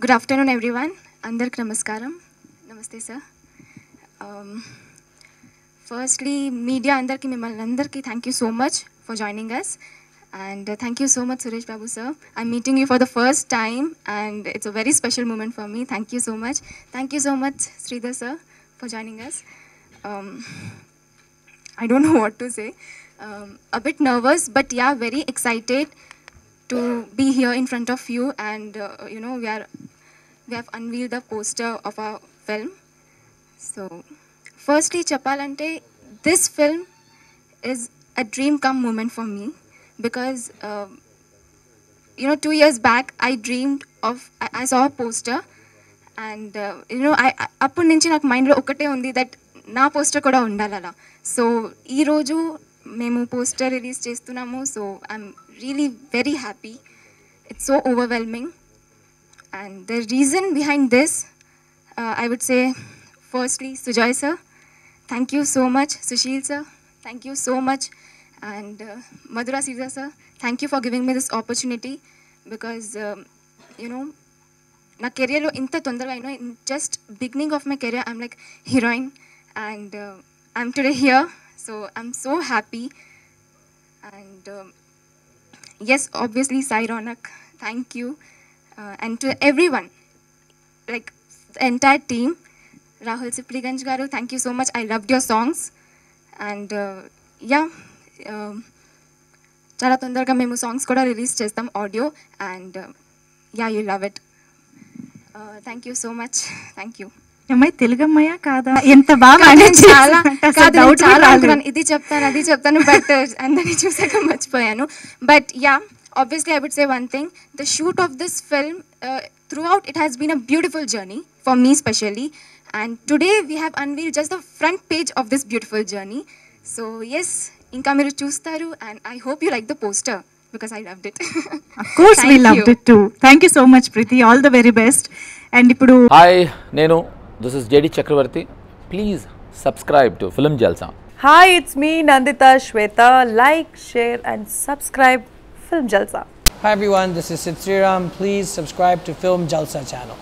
Good afternoon every one अंदर नमस्कार नमस्ते सर फर्स्टली मीडिया अंदर की मिम्मल अंदर की thank you so much for joining us and thank you so much Suresh Babu sir I am meeting you for the first time and it's a very special moment for me thank you so much thank you so much Sridhar sir for joining us I don't know what to say a bit nervous but you are very excited to be here in front of you. And uh, you know, we are we have unveiled the poster of our film. So, firstly, Chapalante, this film is a dream come moment for me because um, you know, two years back, I dreamed of I, I saw a poster and you know అప్పటి నుంచి నాకు మైండ్లో ఒకటే ఉంది that నా poster కూడా ఉండాలి అలా సో ఈరోజు మేము పోస్టర్ రిలీజ్ చేస్తున్నాము so I'm really very happy it's so overwhelming and the reason behind this I would say firstly Sujoy sir thank you so much Sushil sir thank you so much and Madhura సీజా sir thank you for giving me this opportunity because you know నా కెరియర్లో ఇంత తొందరగా అయినా just beginning of my career I'm like heroine and I'm today here so I'm so happy. And um, yes, obviously, Sai Ronak, thank you. Uh, and to everyone, like the entire team, Rahul Sipligunj garu, thank you so much. I loved your songs. And uh, yeah, um, Chala Tundarga Memu songs could have released just them audio. And uh, yeah, you love it. Uh, thank you so much. Thank you. అమ్మాయి తెలుగమ్మాయా కాదా ఎంత బాగా చాలా చాలా ఇది చెప్తాను అది చెప్తాను బట్ అందరినీ చూసాక మర్చిపోయాను but yeah obviously i would say one thing the shoot of this film uh, throughout it has been a beautiful journey for me especially and today we have unveiled just the front page of this beautiful journey so yes inka miru chustaru and i hope you like the poster because i loved it of course we loved you. it too thank you so much priti all the very best and ipudu hi nenu This is JD Chakravarti. Please subscribe to Film Jalsa. Hi, it's me Nandita Shweta. Like, share and subscribe Film Jalsa. Hi everyone, this is Sid Sriram. Please subscribe to Film Jalsa channel.